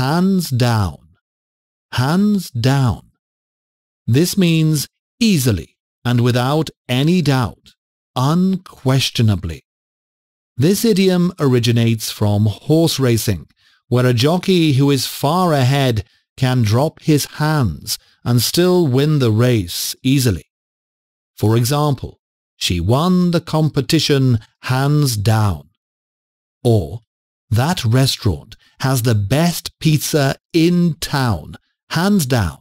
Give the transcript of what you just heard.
hands down. Hands down. This means easily and without any doubt, unquestionably. This idiom originates from horse racing, where a jockey who is far ahead can drop his hands and still win the race easily. For example, she won the competition hands down. Or, that restaurant has the best pizza in town, hands down.